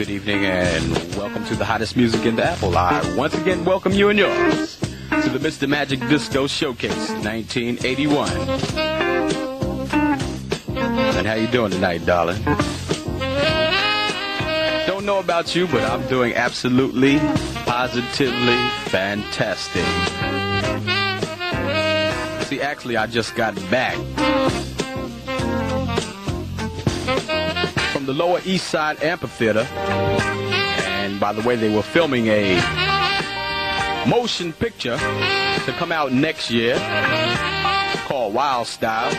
Good evening and welcome to the hottest music in the Apple. I once again welcome you and yours to the Mr. Magic Disco Showcase 1981. And how you doing tonight, darling? Don't know about you, but I'm doing absolutely, positively fantastic. See, actually, I just got back the Lower East Side Amphitheater. And by the way, they were filming a motion picture to come out next year called Wild Style.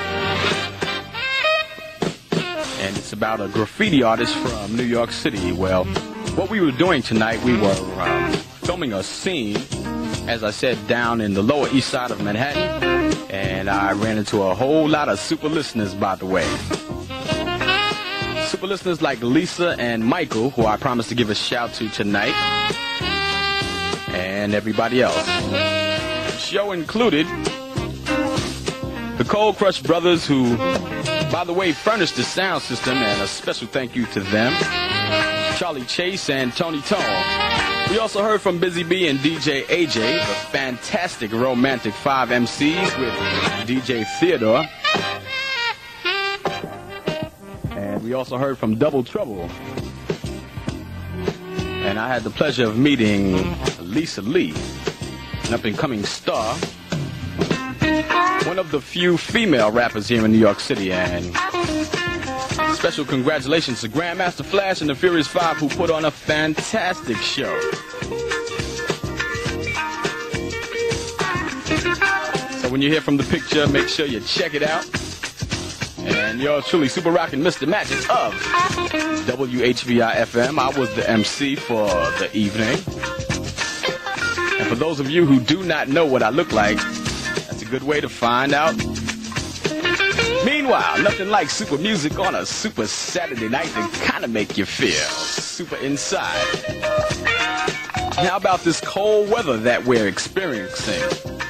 And it's about a graffiti artist from New York City. Well, what we were doing tonight, we were um, filming a scene, as I said, down in the Lower East Side of Manhattan. And I ran into a whole lot of super listeners, by the way super listeners like Lisa and Michael, who I promised to give a shout to tonight, and everybody else. Show included the Cold Crush Brothers, who, by the way, furnished the sound system, and a special thank you to them. Charlie Chase and Tony Tone. We also heard from Busy B and DJ AJ, the fantastic romantic five MCs with DJ Theodore. We also heard from Double Trouble. And I had the pleasure of meeting Lisa Lee, an up and coming star, one of the few female rappers here in New York City. And special congratulations to Grandmaster Flash and the Furious Five who put on a fantastic show. So when you hear from the picture, make sure you check it out. And yours truly, Super Rockin' Mr. Magic of WHBI FM. I was the MC for the evening. And for those of you who do not know what I look like, that's a good way to find out. Meanwhile, nothing like super music on a super Saturday night to kind of make you feel super inside. How about this cold weather that we're experiencing?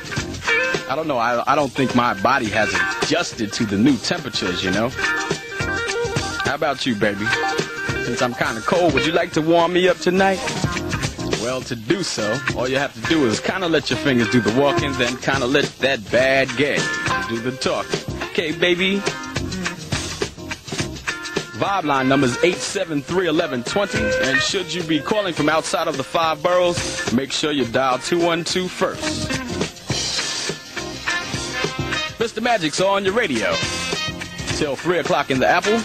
I don't know. I, I don't think my body has adjusted to the new temperatures, you know? How about you, baby? Since I'm kind of cold, would you like to warm me up tonight? Well, to do so, all you have to do is kind of let your fingers do the walking, then kind of let that bad gay do the talking. Okay, baby? Vibe line number is 873-1120, and should you be calling from outside of the five boroughs, make sure you dial 212 first. Mr. Magic's on your radio. Till 3 o'clock in the Apple,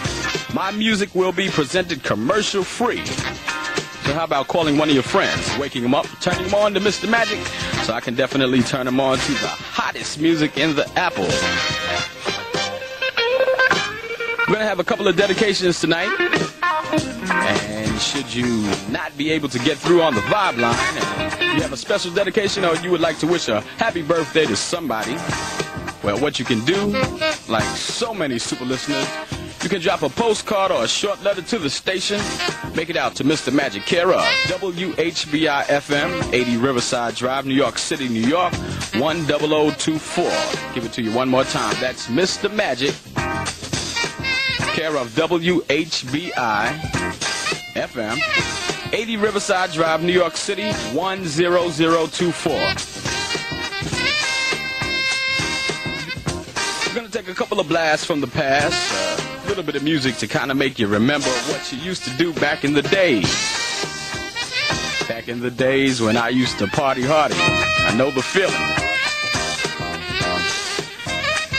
my music will be presented commercial free. So how about calling one of your friends, waking them up, turning them on to Mr. Magic, so I can definitely turn them on to the hottest music in the Apple. We're going to have a couple of dedications tonight. And should you not be able to get through on the vibe line, you have a special dedication or you would like to wish a happy birthday to somebody, well, what you can do, like so many super listeners, you can drop a postcard or a short letter to the station. Make it out to Mr. Magic care of WHBI FM, 80 Riverside Drive, New York City, New York, 10024. Give it to you one more time. That's Mr. Magic, care of WHBI FM, 80 Riverside Drive, New York City, 10024. Going to take a couple of blasts from the past, a little bit of music to kind of make you remember what you used to do back in the days. Back in the days when I used to party hardy. I know the feeling.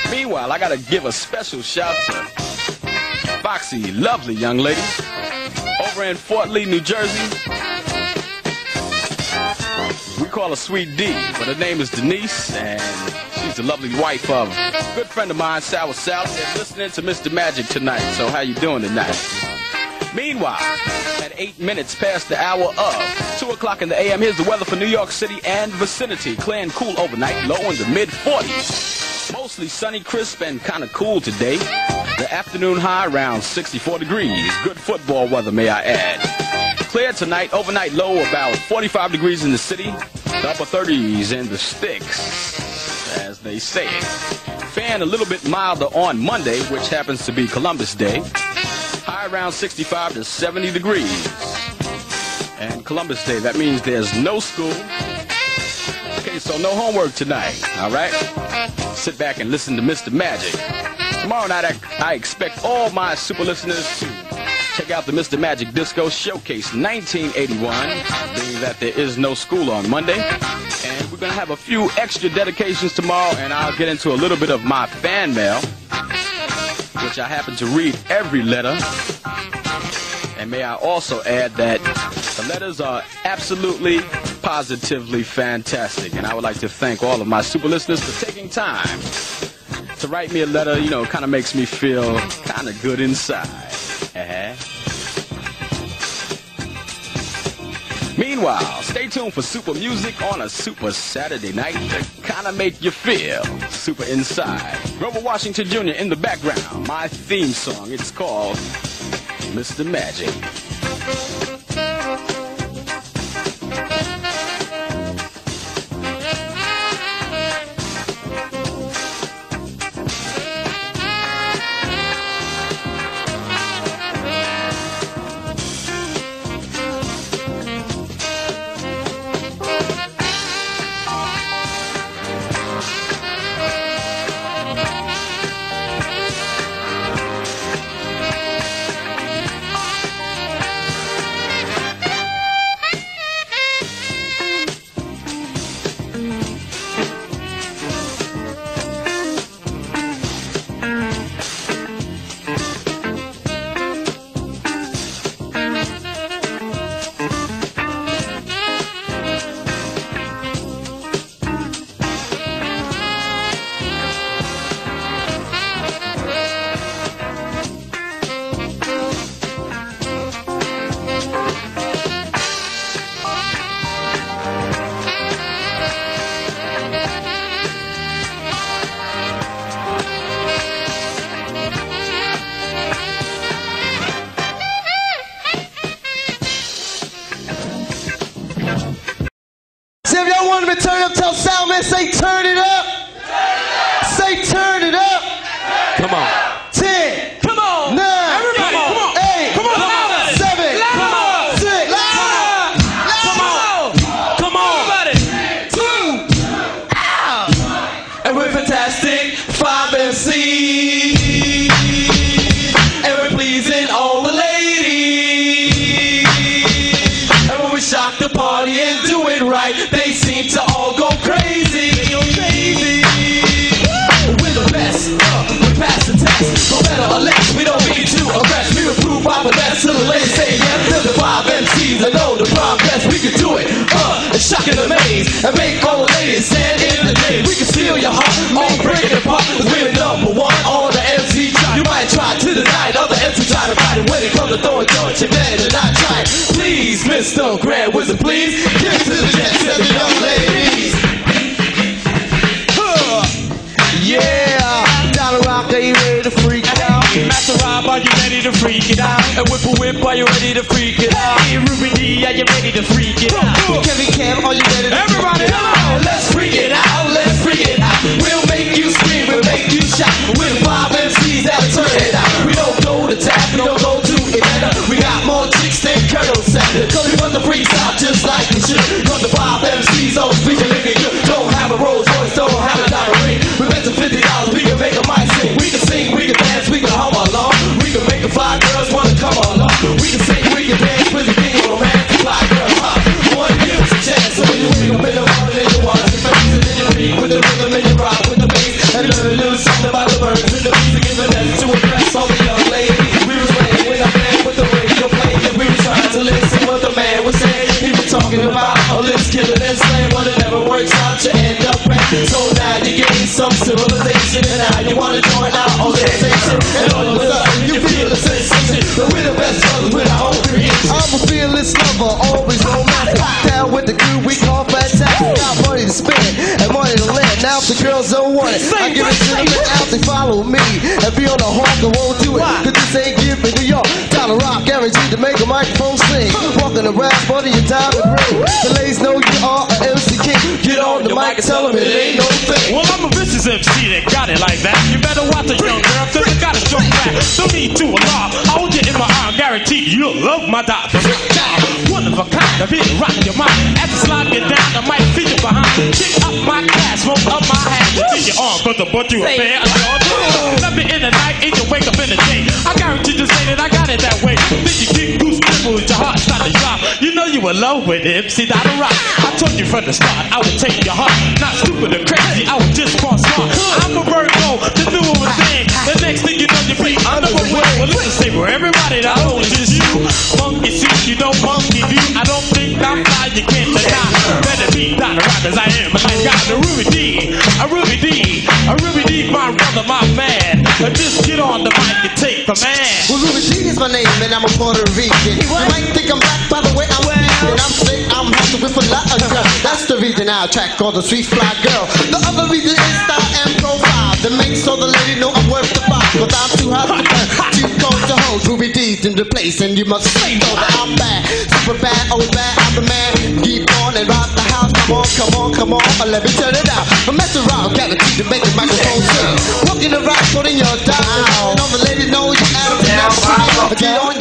Meanwhile, I got to give a special shout to Foxy, lovely young lady, over in Fort Lee, New Jersey. We call her Sweet D, but her name is Denise, and the lovely wife of a good friend of mine, Sour Salad, and listening to Mr. Magic tonight. So how you doing tonight? Meanwhile, at eight minutes past the hour of 2 o'clock in the a.m., here's the weather for New York City and vicinity. Clear and cool overnight, low in the mid-40s. Mostly sunny, crisp, and kind of cool today. The afternoon high around 64 degrees. Good football weather, may I add. Clear tonight, overnight low about 45 degrees in the city. The upper 30s in the sticks, they say it. Fan a little bit milder on Monday, which happens to be Columbus Day. High around 65 to 70 degrees. and Columbus Day. That means there's no school. Okay, so no homework tonight, all right? Sit back and listen to Mr. Magic. Tomorrow night, I, I expect all my super listeners to check out the Mr. Magic Disco Showcase 1981, being that there is no school on Monday. And we're going to have a few extra dedications tomorrow, and I'll get into a little bit of my fan mail, which I happen to read every letter. And may I also add that the letters are absolutely, positively fantastic. And I would like to thank all of my super listeners for taking time to write me a letter. You know, kind of makes me feel kind of good inside. Uh-huh. Meanwhile, stay tuned for super music on a super Saturday night to kind of make you feel super inside. Grover Washington Jr. in the background, my theme song. It's called Mr. Magic. Mr. Grand Wizard, please. Give it to the and the young ladies. Huh. yeah. Dollar Rock, are you ready to freak out? Hey, Master Rob, are you ready to freak it out? And Whipper Whip, are you ready to freak it out? Hey, Ruby D, are you ready to freak it out? Kevin Cam, are you ready to Everybody, come on, let's freak it out, let's freak it out. We'll make you scream, we'll make you shout. We're So now you gain some civilization and now you wanna join our organization. And all of a sudden you feel the sensation. But we're the best brothers with our own creation. I'm a fearless lover, always romantic. Down with the crew we call fantastic. Got money to spend and money to lend. Now if the girls don't want it, I give it to them and out they follow me. And be on the hawk I won't do it. Cause this ain't giving New York. Dollar rock guaranteed to make a microphone sing. Walking around, buddy, your diamond ring. The ladies know you are an MC king. Get on the mic and tell them it ain't no thing. Well, I'm a vicious this MC that got it like that. You better watch a young girl, cause you got a strong back. Don't need to alarm. I hold you in my arm, guaranteed you'll love my doctor. One of a kind, I really rock your mind. As I slide you down, I might feel you behind. Kick up my class, roll up my hat. See your arm, cause the butt you a bear. Let me in the night, and you wake up in the day. I guarantee to say that I got it that way. Then you get goose pimples, your heart start to drop. You know you were love with him, see that a rock. I told you from the start, I would take your heart. Not stupid or crazy, I was just smart smart. I'm a Virgo, the new one thing. The next thing you know, you be underway. Well, listen, say for everybody, that only just you. Monkey see, you don't monkey do. I don't think I'm fly, you can't deny. Better be Dr. Rock as I am, but I got a Ruby D, a Ruby D, a Ruby D, my brother, my man. Uh, Just get on the mic and take command. Well, Puerto Rican. You might think I'm black by the way I'm speaking. I'm sick, I'm happy with a lot of girls. That's the reason I attract all the sweet fly girls. The other reason is style and profile. That makes all the lady know I'm worth the fight. But I'm too hot to burn, too cold to hold. Ruby D's in the place, and you must say no that I'm bad. Super bad, oh bad, I'm the man. Keep on and rock the house. Come on, come on, come on, uh, let me turn it out. I mess around, to make the microphone sing. Walking around, putting your down.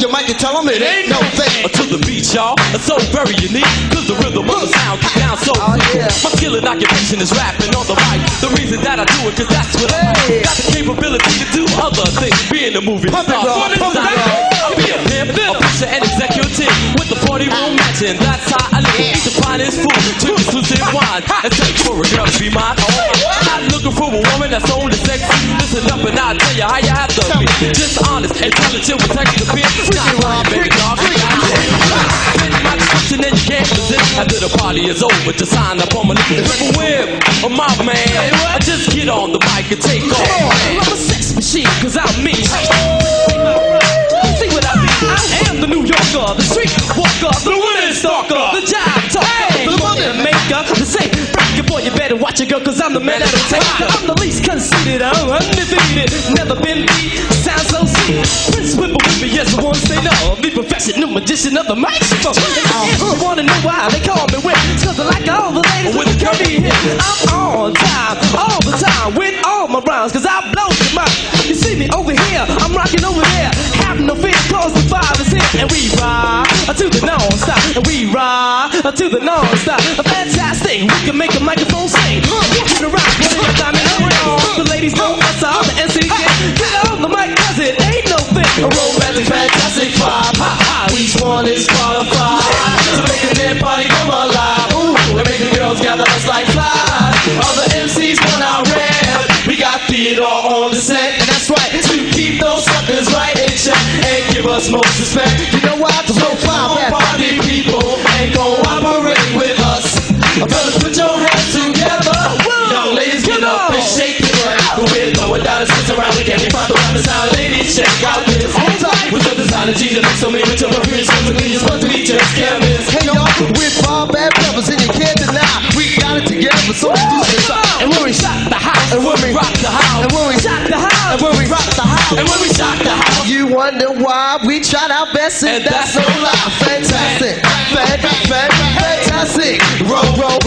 Your mic and tell them it ain't no thing. to the beat, y'all. It's so very unique, cause the rhythm of the sound get down so Oh, deep. yeah. My skill and occupation is rapping on the mic. The reason that I do it, cause that's what I Hey. like. Got the capability to do other things, be in the movie. Pump it, star, bro. Pump it, designer. I'll be a pimp, a pusher, and executive with the 40 room mansion. That's how I live. Eat the finest food, drink exclusive wine, and search for a girl to be mine. Oh, I'm not looking for a woman that's only sexy. Listen up and I'll tell you how you have to be. Just honest, intelligent with to be. Not lying, baby dog. You got it. Send my description and you can't resist. After the party is over, to sign up on my new triple whip. My man, I just get on the mic and take off. I'm a sex machine, cause I'm me. See what I mean? I am the New Yorker, the street walker, the woman stalker, the job Better watch it, girl, cause I'm the man that'll take it. I'm the least conceited, I'm undefeated, never been beat, sound so sweet. Prince Whipper with me, yes, I wanna say no. The professional magician of the microphone. And you wanna know why they call me Whip, cause I like all the ladies with the curvy hip. I'm on time, all the time, with all my rhymes, cause I blow your mind. You see me over here, I'm rocking over there. Have no fear, cause the five is. And we ride to the non-stop. And we ride to the non-stop. A fantastic, we can make a microphone sing. Walking around, putting a diamond ring. The ladies know us all, the NCK. Get on the mic, cause it ain't no thing. A romantic, fantastic vibe. Ha ha, each one is qualified. Us most respect. You know So profile come on, rap. party people, and cooperate with us. Fellas, put your hands together. Young ladies, get up and shake the butt. We're going down and sit around. We can't be found around the sound. Ladies, check out this. With the G that makes so many with your appearance. Physically, you're supposed to be just chemists. Hey y'all, we're why we tried our best and, And that's that's no lie. Fantastic, fan, fan, fantastic. Roll, roll, roll,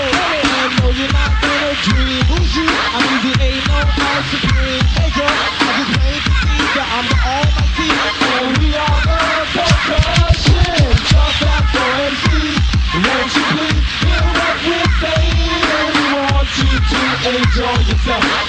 Let's go.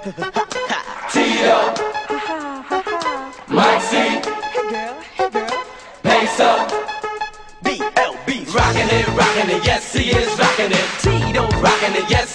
Tito. Moxie. Hey girl, hey girl. Peso. BLB. Rocking it, Rocking it, yes he is rocking it. Tito Rocking it, yes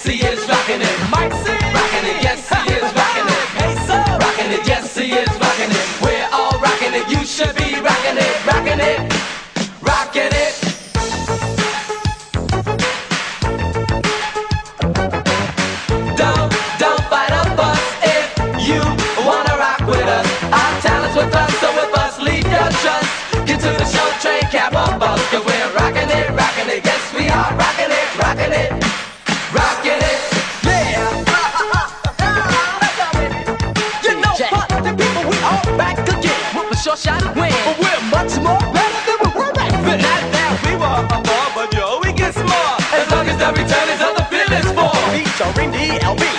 LB.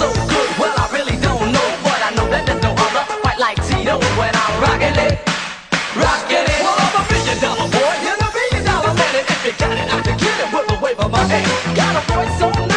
so good? Well, I really don't know, but I know that there's no other quite like Tito when I'm rocking it, rocking it. Well, I'm a million dollar boy, you're a million dollar man, and if you got it, I can get it with a wave of my hand. Got a voice so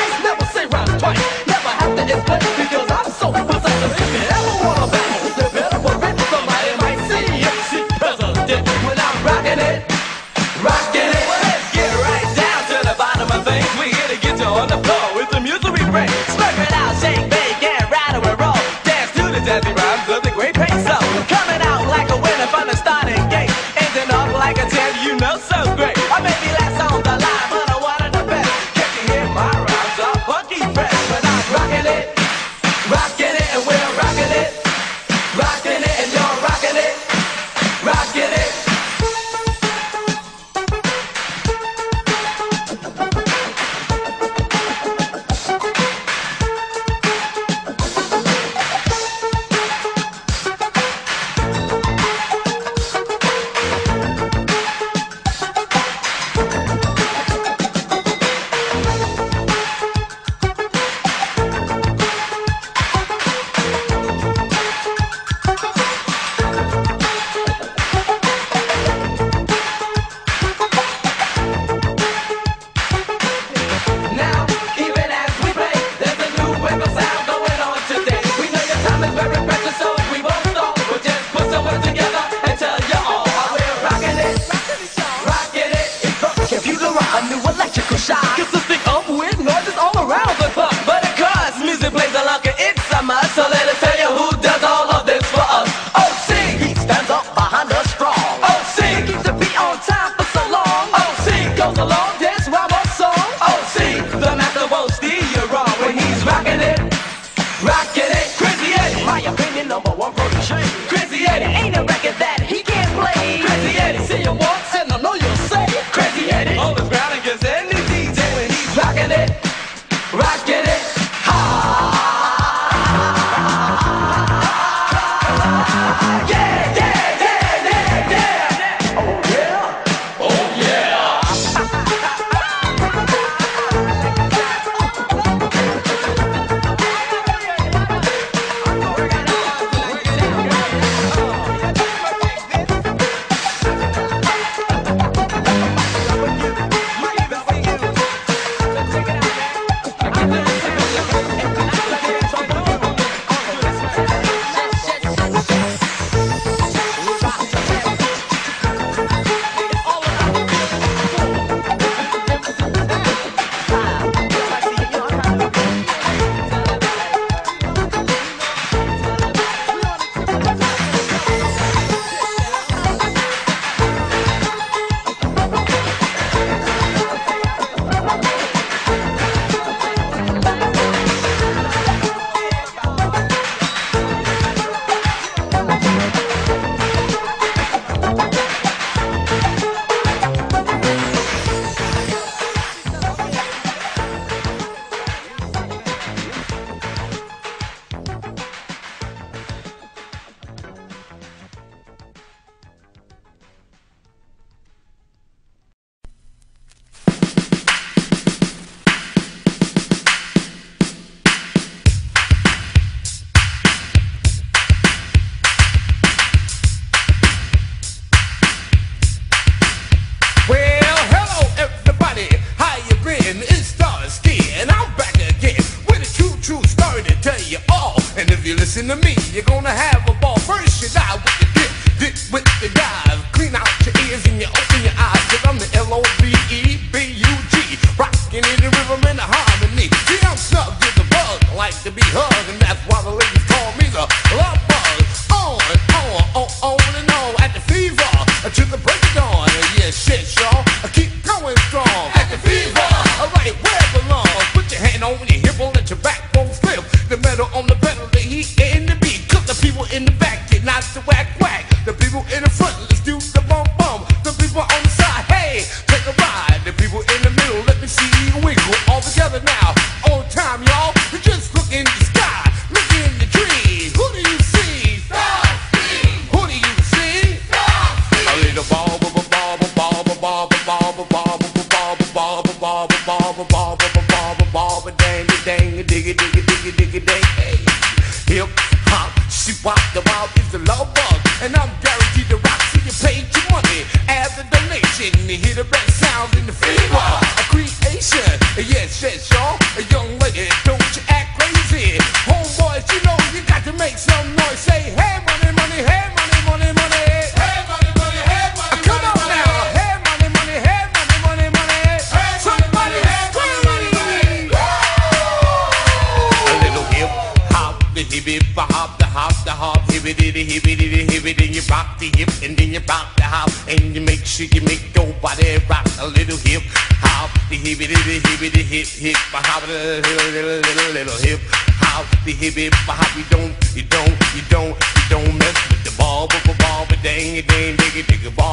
rock the house and you make sure you make your body rock a little hip hop, the hippie, the hippie, the hip hip, a hop, little little little little hip hop, the hip hip, hop. You don't, you don't, you don't, you don't mess with the ball, ball ball, but dang it, dang, dig it, dig it, ball.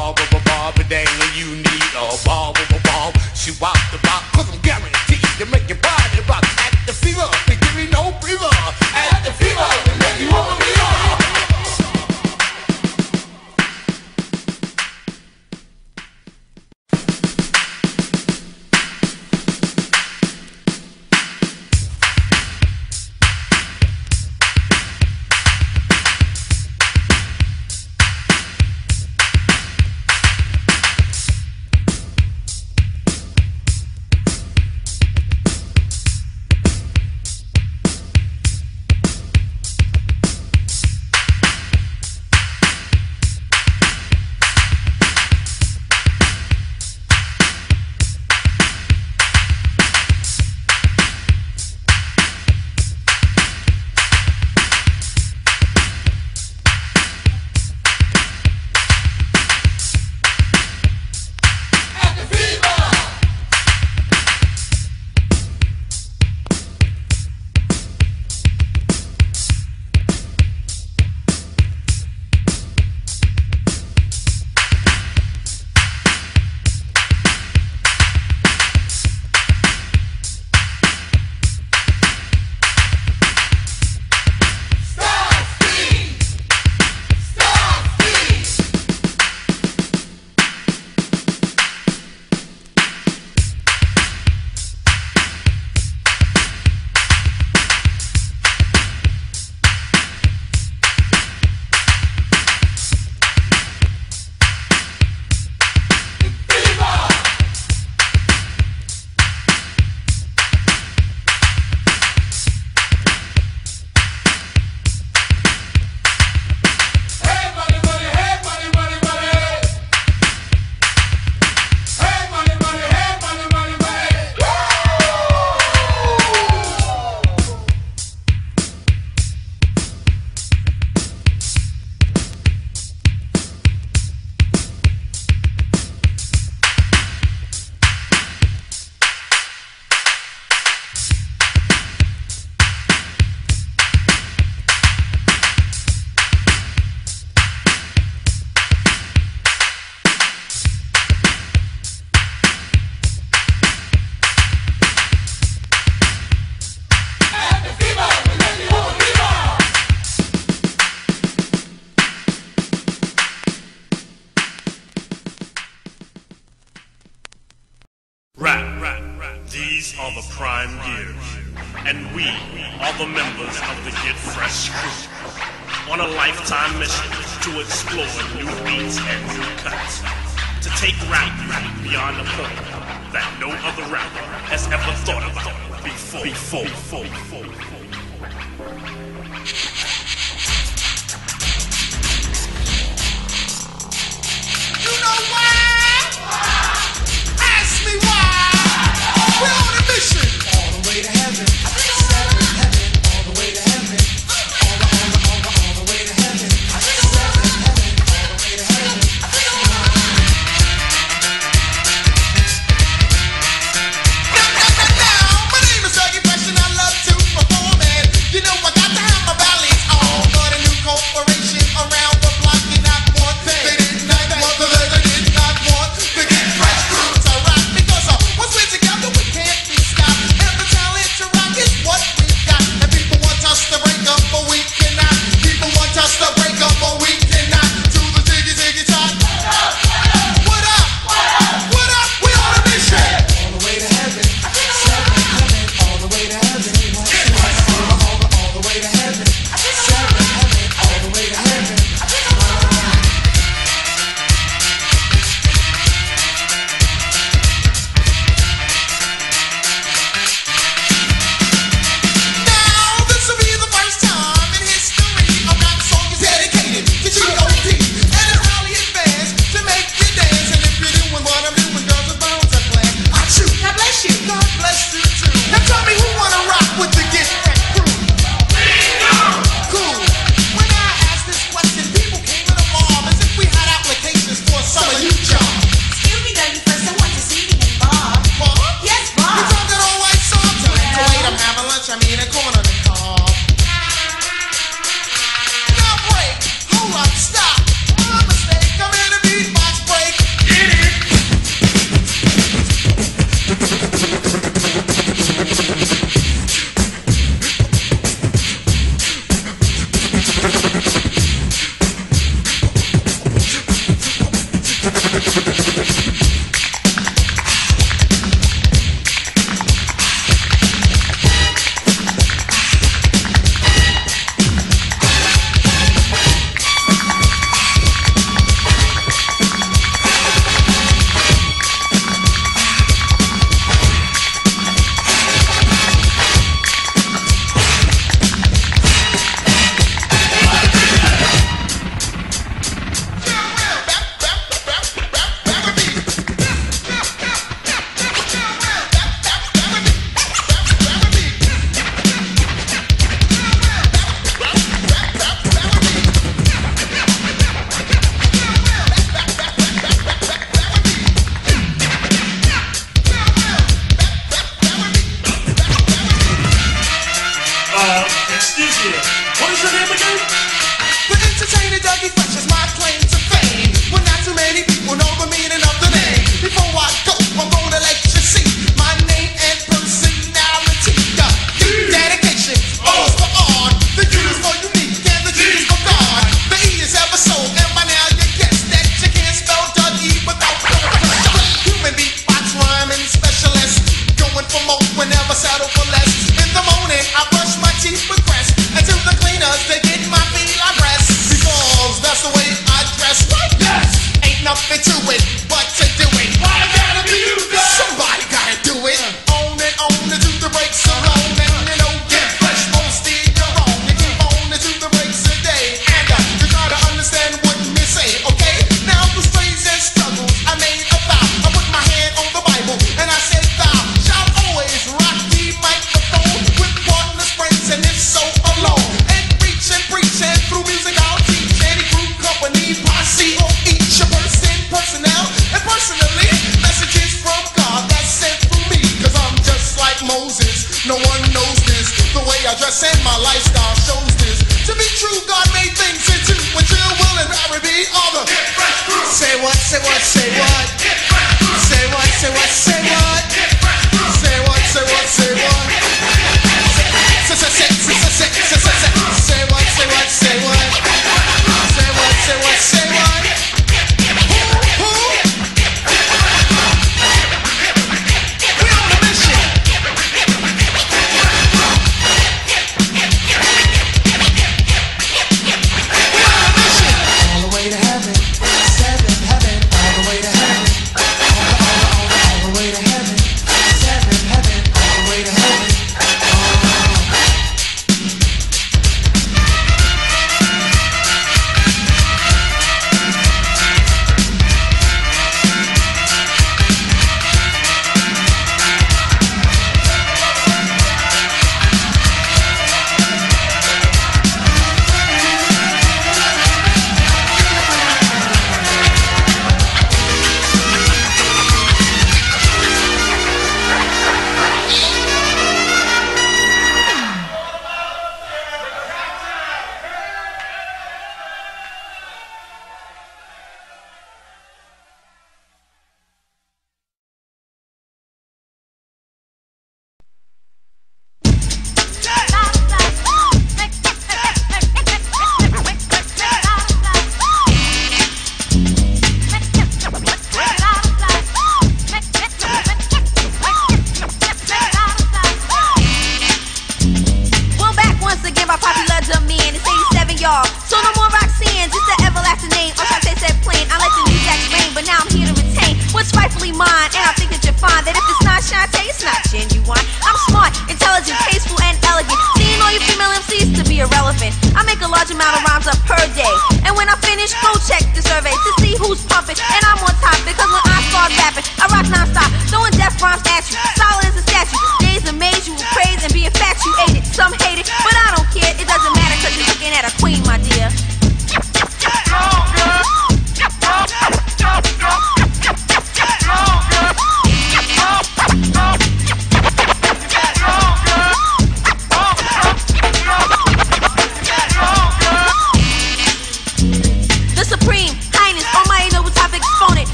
say what, say what.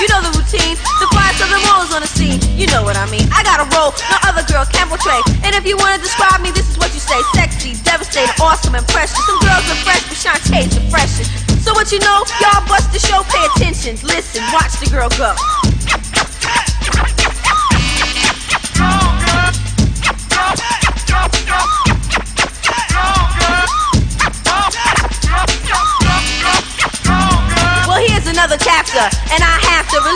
You know the routine. The them all is on the scene. You know what I mean. I got a role, no other girls can portray. And if you wanna describe me, this is what you say. Sexy, devastating, awesome, and precious. Some girls are fresh, but Shanté's the freshest. So what you know, y'all bust the show, pay attention. Listen, watch the girl go.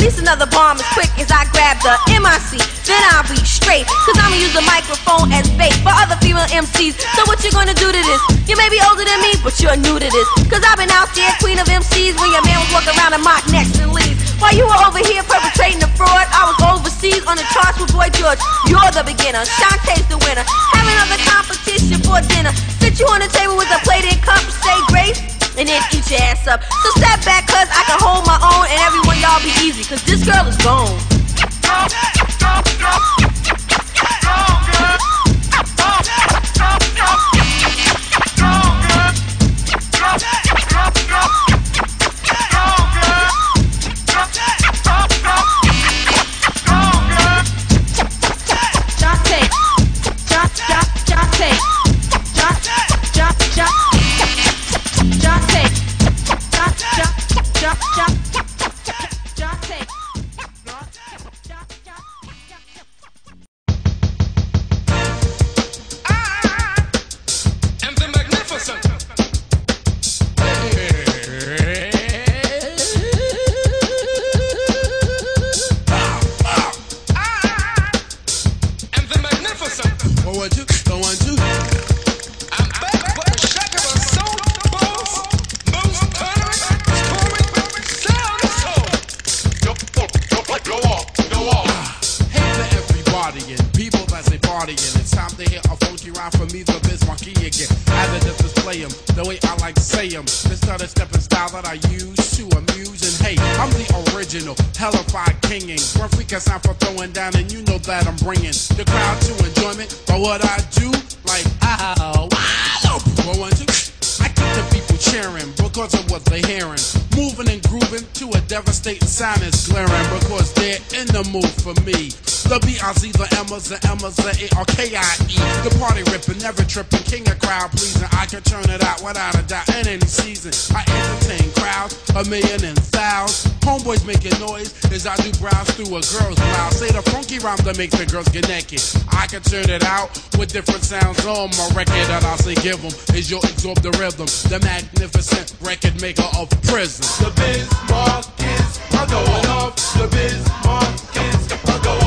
Release another bomb as quick as I grab the MIC. Then I'll be straight, cause I'ma use the microphone as bait for other female MCs. So, what you gonna do to this? You may be older than me, but you're new to this. Cause I've been out there, queen of MCs, when your man was walking around and mock next and leaves. While you were over here perpetrating the fraud, I was overseas on the charts with Boy George. You're the beginner, Shanté's the winner. Have another competition for dinner. Sit you on the table with a plate and cup, say grace and then eat your ass up. So step back, cause I can hold my own, and everyone y'all be easy, cause this girl is gone. And they're in the mood for me. The B-I-Z, the Emmas, the Emmas, the A-R-K-I-E. The party ripping, never tripping, king of crowd pleasing. I can turn it out without a doubt in any season. I entertain crowds, a million and thousands. Homeboys making noise as I do browse through a girl's blouse. Say the funky rhyme that makes the girls get naked. I can turn it out with different sounds on my record that I say give give 'em is your absorb the rhythm. The magnificent record maker of prison. The Bismarck are going off. The Bismarck are going off.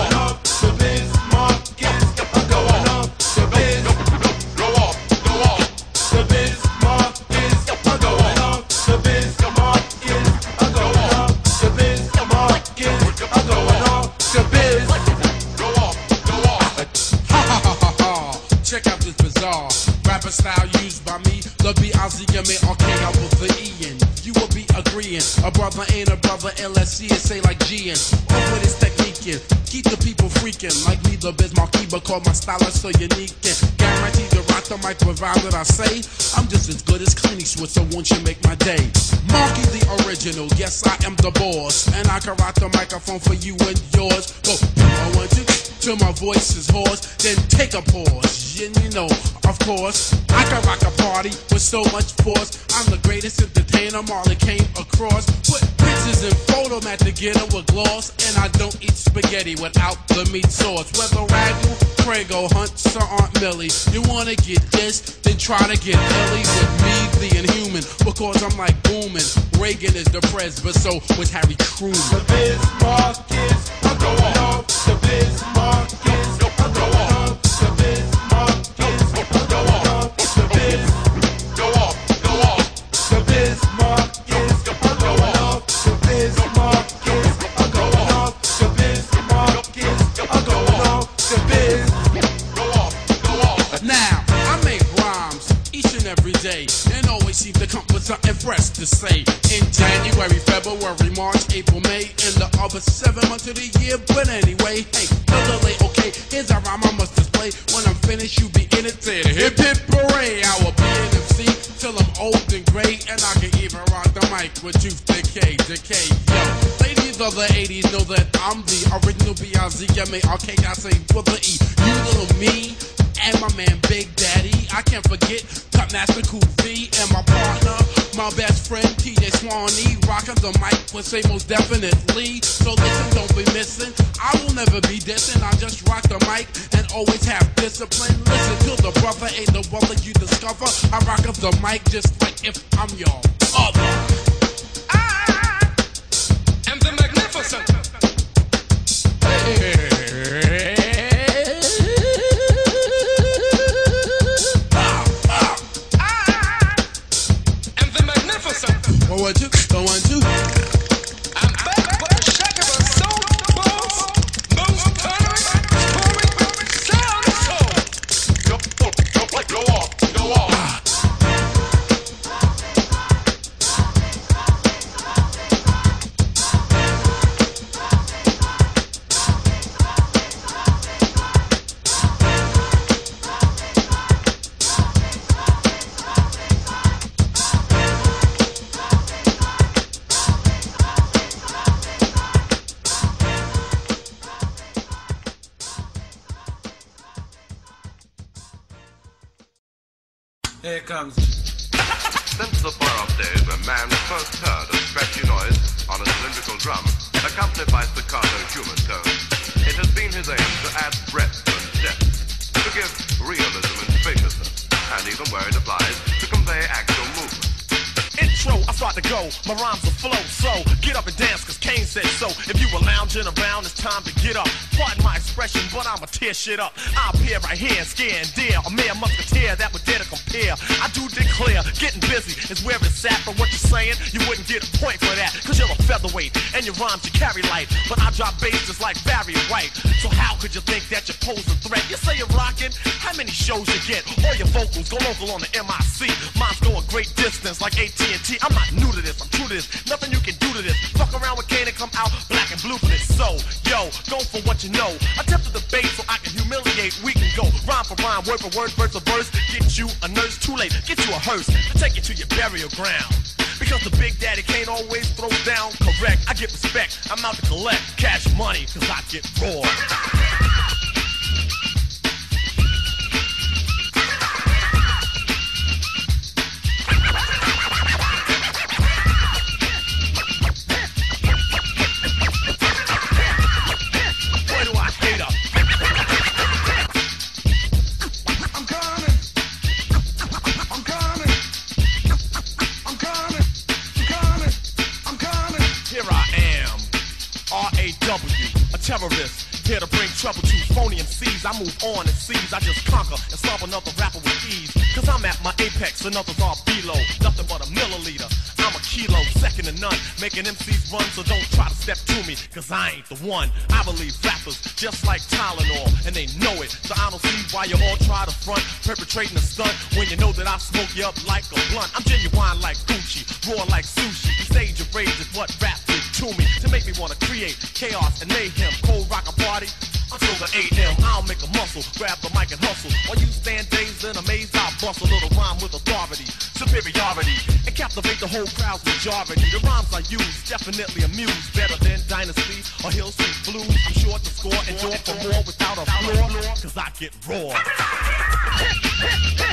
Style used by me. The B-I-Z-M-A-R-K, I will the E-N. You will be agreeing. A brother ain't a brother unless see it say like G N. Over this technique in. Keep the people freaking. Like me, the Biz Markie, but call my style so unique. And guaranteed to rock the mic with rhymes that I say. I'm just as good as Clint Eastwood, so won't you make my day? Markie the original. Yes, I am the boss, and I can rock the microphone for you and yours. Go, I want you till my voice is hoarse. Then take a pause. You know, of course, I can rock a party with so much force. I'm the greatest entertainer Marley came across. Put pictures and photo mat together with gloss, and I don't eat spaghetti without the meat sauce. Whether Ragu, Prego, Hunts, or Aunt Millie, you wanna get this, then try to get Ellie with me, the inhuman, because I'm like booming. Reagan is the but so was Harry Truman. The Bismarck is going off. The Bismarck to come with something fresh to say. In January, February, March, April, May, and the other seven months of the year. But anyway, hey, no delay, okay, here's a rhyme I must display. When I'm finished, you be in it, say hip hip hooray. I will be an MC till I'm old and gray, and I can even rock the mic with youth decay, decay. Yo, ladies of the 80s know that I'm the original B-I-Z-M-A-R-K, I say with the E. You little me, and my man Big Daddy. I can't forget Cutmaster Cool V and my partner, my best friend TJ Swanee. Rocking the mic would say most definitely. So listen, don't be missing. I will never be dissing. I just rock the mic and always have discipline. Listen to the brother, ain't the brother you discover. I rock up the mic just like if I'm your other. R-A-W, a terrorist. Here to bring trouble to phony MCs. I move on and seize. I just conquer and solve another rapper with ease. Cause I'm at my apex and others are below. Nothing but a milliliter. I'm a kilo, second to none. Making MCs run, so don't try to step to me. Cause I ain't the one. I believe rappers just like Tylenol, and they know it. So I don't see why you all try to front, perpetrating a stunt when you know that I smoke you up like a blunt. I'm genuine like Gucci, raw like sushi. The stage of rage is what rap to me to make me wanna create chaos and mayhem. Cold rock a party. until the AM. I'll make a muscle, grab the mic and hustle. While you stand dazed and amazed, I'll bust a little rhyme with authority, superiority, and captivate the whole crowd's majority. The rhymes I use definitely amuse better than Dynasty or Hill Street Blues. I'm sure to score and draw for more without a flaw, cause I get raw.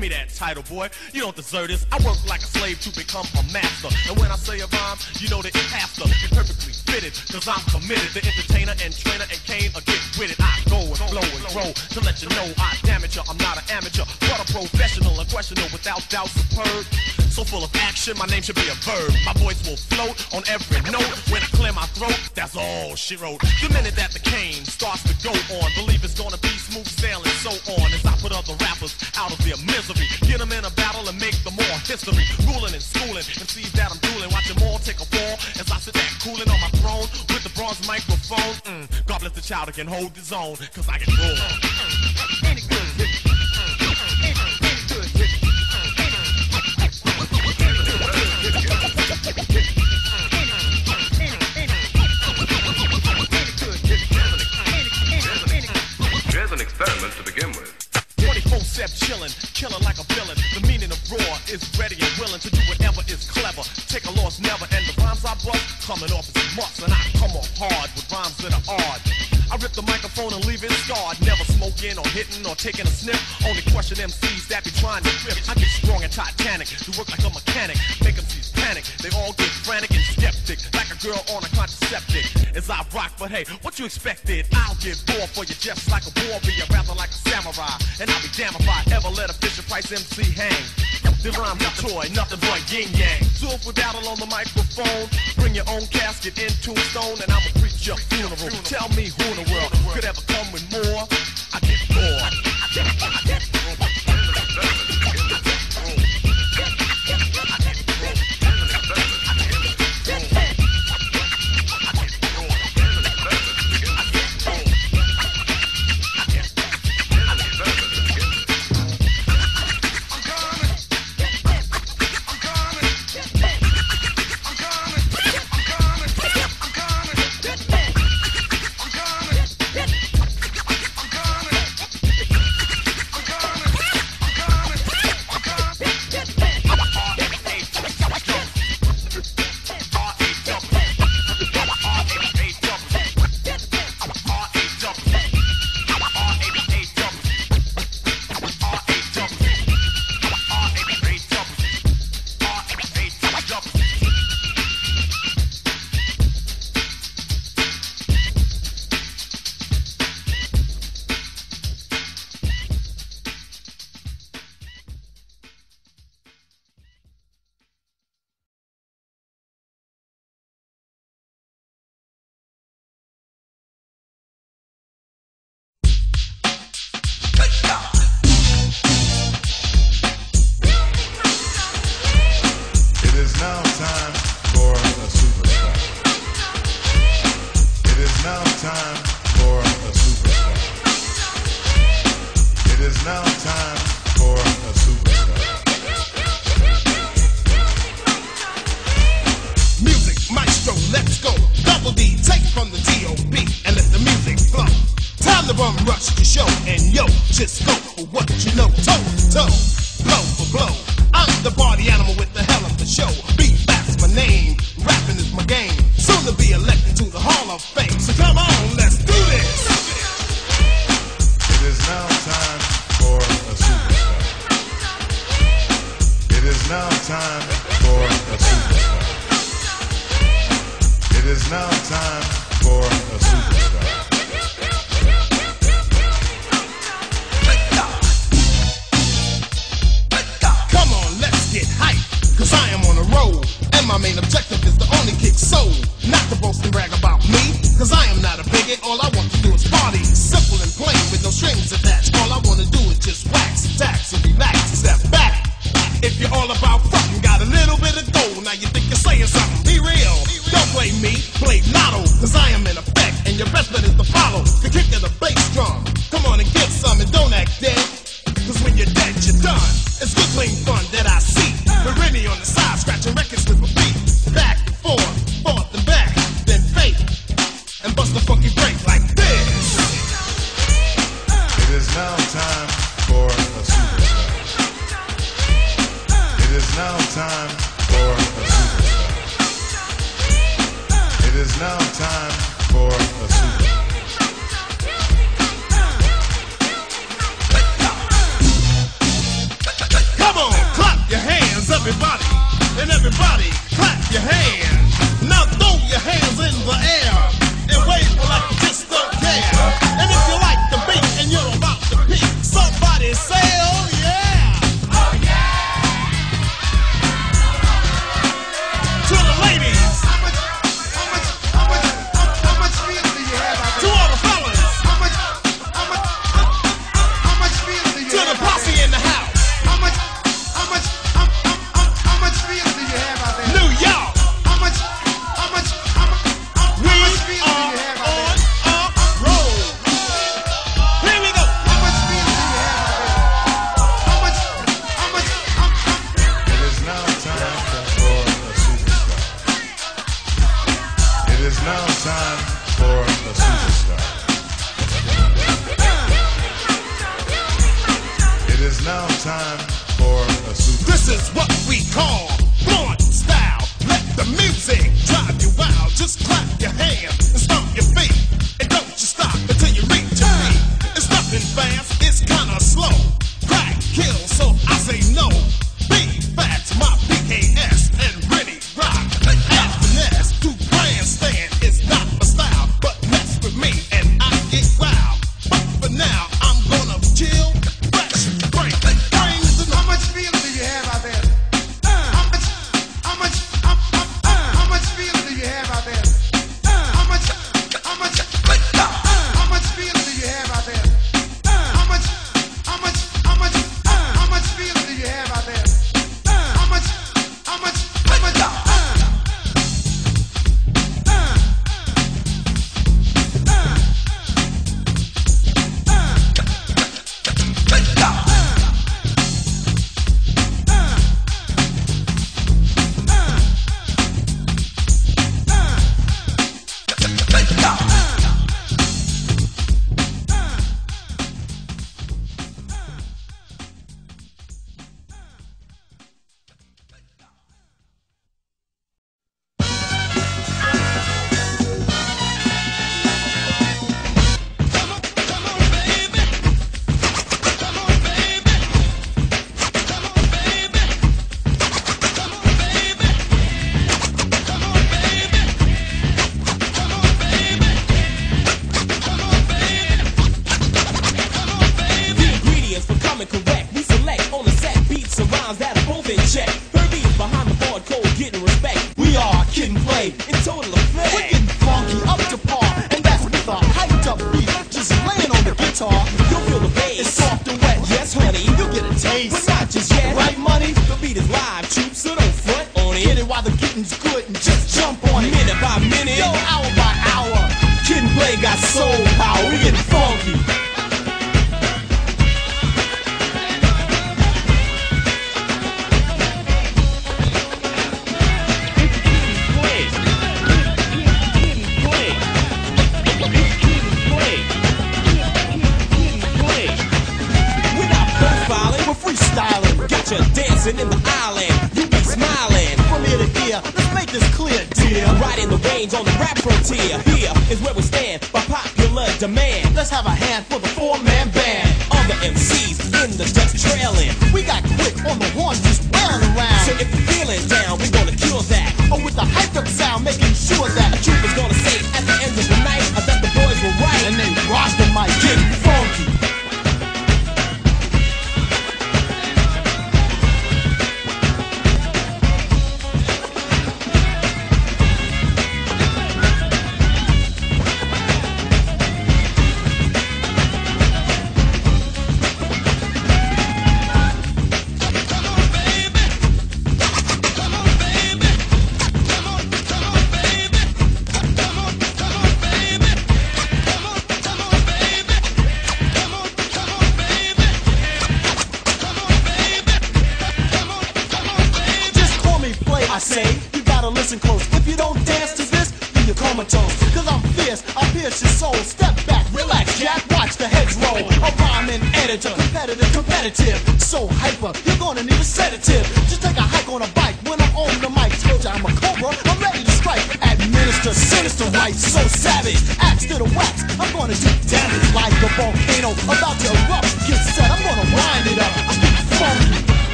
Give me, that title, boy. You don't deserve this. I work like a slave to become a master. And when I say a rhyme, you know that it has to be perfectly fitted, cause I'm committed. The entertainer and trainer and Kane are get with it. I go and flow and grow to let you know I damage you. I'm not an amateur, but a professional, unquestionable, without doubt, superb. So full of action, my name should be a verb. My voice will float on every note. When I clear my throat, that's all she wrote. The minute that the Kane starts to go on, believe it's gonna be smooth sailing, so on. As I put other rappers out of their misery, get them in a battle and make them more history. Ruling and schooling, and see that I'm drooling. Watch them all take a fall as I sit back cooling on my throne with the bronze microphone. Mm, God bless the child that can hold his own, cause I can roll. 24 7 chillin', killin' like a villain. The meaning of raw is ready and willing to do whatever is clever. Take a loss never, and the rhymes I bust coming off as must, and I come off hard with rhymes that are odd. I rip the microphone and leave it scarred. Never smoking or hitting or taking a sniff. Only question MCs that be trying to rip. I get strong and titanic, do work like a mechanic. Make MCs panic, they all get frantic and skeptic. Like a girl on a contraceptic. As I rock, but hey, what you expected? I'll get raw for you just like a warrior, rather like a samurai. And I'll be damned if I ever let a Fisher Price MC hang. The rhyme a toy, nothing but yin yang. So if battle on the microphone, bring your own casket in tombstone, and I'ma preach your funeral. Tell me who in the world could ever come with more. I get bored. I get It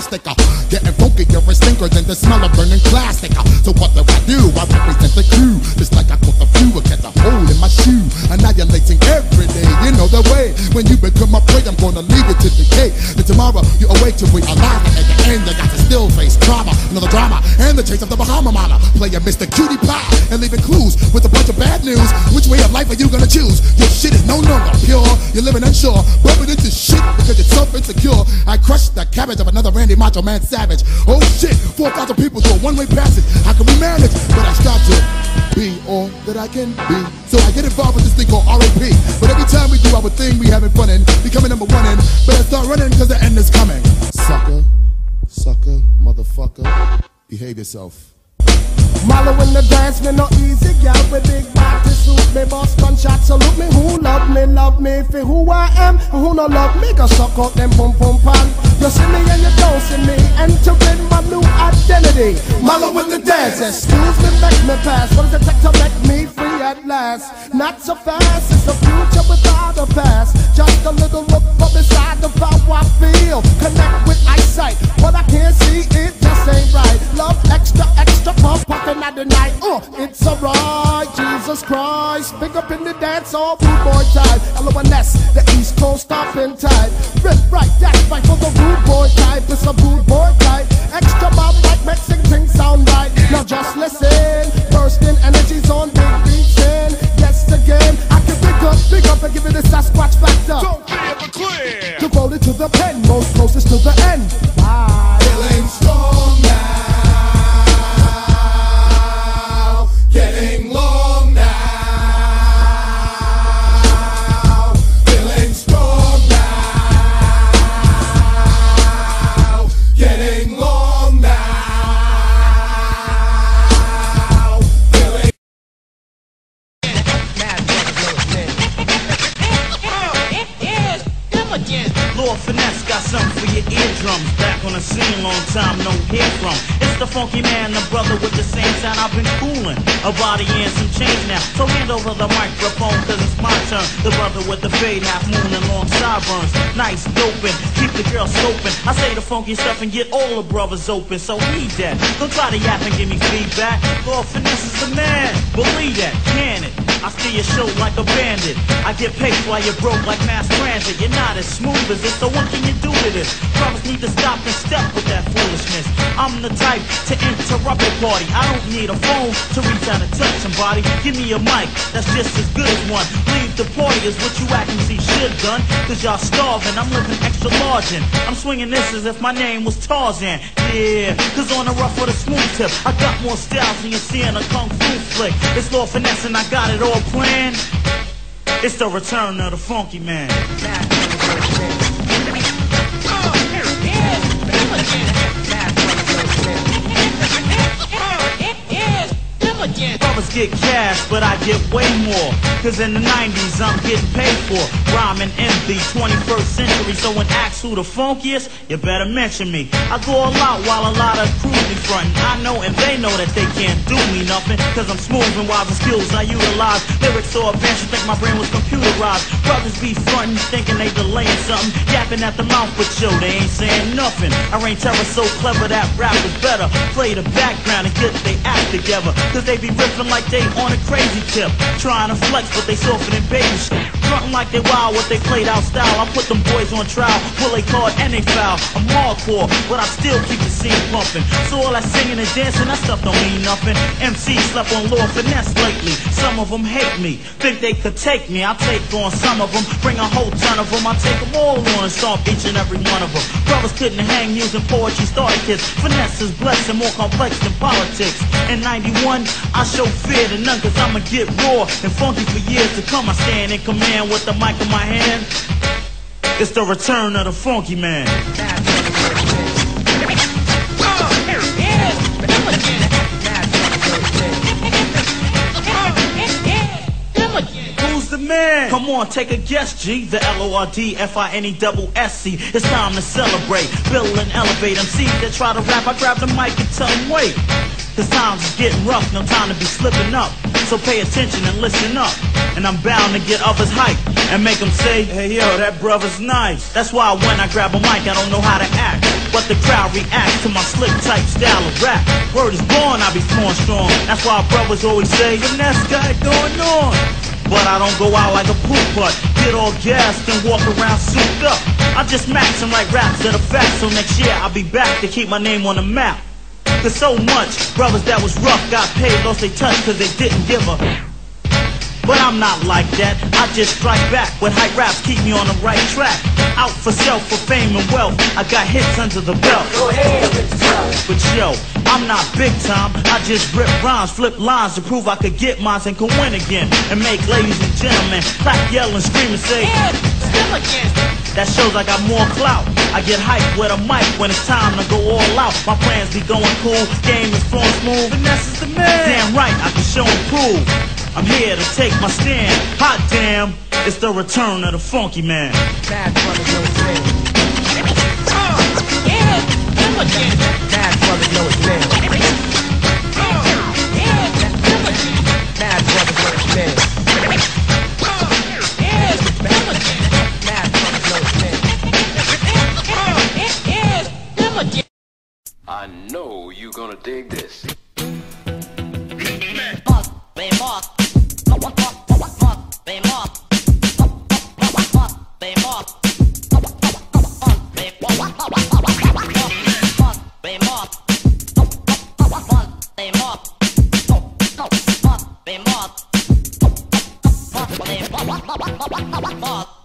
fantastic. Getting funkier and stinker than the smell of burning plastic. So what do I do? I represent the crew. It's like I caught the flu, I get the hole in my shoe. Annihilating every day. You know the way. When you become my prey, I'm gonna leave it to decay. Then tomorrow, you awake to realize that at the end, I got to still face trauma. Another drama. And the chase of the Bahama Mama. Playing Mr. Cutie Pie. And leaving clues with a bunch of bad news. Which way of life are you gonna choose? Your shit is no longer pure. You're living unsure. Bumping cabbage of another Randy Macho Man Savage. Oh shit, 4,000 people through a one way passage. How can we manage? But I strive to be all that I can be. So I get involved with this thing called RAP. But every time we do our thing, we having fun in, becoming number one in. But I start running because the end is coming. Sucker, sucker, motherfucker, behave yourself. Malo in the dance, me no easy gal with big body suit me, boss gunshot salute me. Who love me, love me for who I am, and who no love me, go suck out them boom boom pan. You see me and you don't see me, entering my new identity. Malo with the dance, excuse me, make me pass. What does it take to make me free at last? Not so fast, it's the future without a past. Just a little look from inside of how I feel. Connect with eyesight, what I can't see, it just ain't right. Love extra, extra, pump, at the night. Uh, it's alright, Jesus Christ. Big up in the dance, all brothers open. So read that. Don't try to yap and give me feedback. Lord Finesse is the man. Believe that, can it? I steal your show like a bandit. I get paid while you're broke like mass transit. You're not as smooth as this, so what can you do to this? Brothers need to stop and step with that foolishness. I'm the type to interrupt a party. I don't need a phone to reach out and touch somebody. Give me a mic, that's just as good as one. Leave the party is what you acting see should done. Cause y'all starving, I'm living extra large I'm swinging this as if my name was Tarzan. Yeah, cause on the rough or the smooth tip, I got more styles than you see in a kung fu flick. It's Lord Finesse and I got it all planned. It's the return of the funky man. Brothers get cash, but I get way more. Cause in the 90s, I'm getting paid for. Rhyming in the 21st century. So when asked who the funkiest, you better mention me. I go all out while a lot of crews be frontin'. I know and they know that they can't do me nothing. Cause I'm smooth and wild the skills I utilize. Lyrics so advanced, you think my brain was computerized. Brothers be frontin', thinking they delaying something. Yapping at the mouth, but yo, they ain't saying nothing. I reign terror so clever that rappers better play the background and get they act together. Cause they be riffing like they on a crazy tip. Trying to flex, but they softer than baby shit. Frontin' like they wild with they played out style. I put them boys on trial, pull they card and they foul. I'm hardcore, but I still keep the scene pumping. So all that singing and dancing, that stuff don't mean nothing. MC slept on Lord Finesse lately. Some of them hate me, think they could take me. I'll take on some of them, bring a whole ton of them. I'll take them all on and stomp each and every one of them. Brothers couldn't hang using poetry starter kits. Finesse is blessed and more complex than politics. In 91, I show fear to none cause I'ma get raw and funky for years to come. I stand in command man with the mic in my hand. It's the return of the funky man. Who's the man? Come on, take a guess, G. The L-O-R-D, F-I-N-E double S-C. It's time to celebrate, build and elevate. MC that try to rap, I grab the mic and tell them wait. Cause times getting rough, no time to be slipping up. So pay attention and listen up. And I'm bound to get others hype and make them say, hey yo, that brother's nice. That's why when I grab a mic, I don't know how to act. But the crowd reacts to my slick type style of rap. Word is born, I be flowing strong. That's why brothers always say, the next guy going on. But I don't go out like a poop butt. Get all gassed and walk around souped up. I just max and write raps that are facts. So next year I'll be back to keep my name on the map. Cause so much brothers that was rough got paid, lost they touch cause they didn't give a. But I'm not like that. I just strike back with hype raps, keep me on the right track. Out for self, for fame and wealth. I got hits under the belt. Go ahead, But yo, I'm not big time. I just rip rhymes, flip lines to prove I could get mines and can win again. And make ladies and gentlemen clap, yell, and scream and say, still again. That shows I got more clout. I get hyped with a mic when it's time to go all out. My plans be going cool, game is flowing smooth. Finesse's the man. Damn right, I can show and prove. I'm here to take my stand. Hot damn, it's the return of the funky man. Bad brothers know it's real. Bad brothers know it's real. Bad brothers know it's real. I know you're gonna dig this. Fuck. Fuck.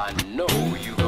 I know you